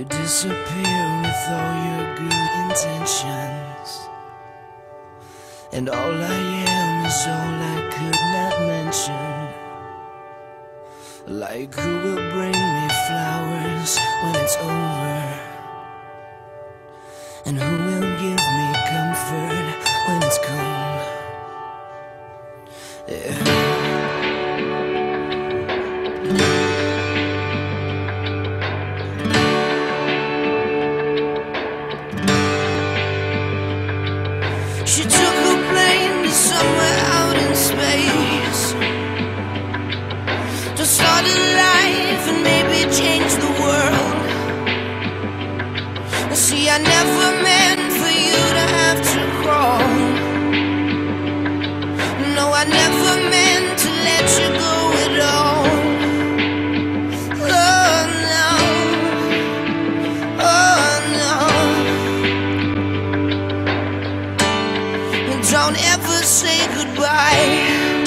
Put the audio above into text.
disappear with all your good intentions. And all I am is all I could not mention. Like who will bring me flowers when it's over? And who will give me comfort when it's cold? Yeah. She took a plane to somewhere out in space To start a life and maybe change the world. See, I never meant for you to have to crawl. No, I never Never say goodbye.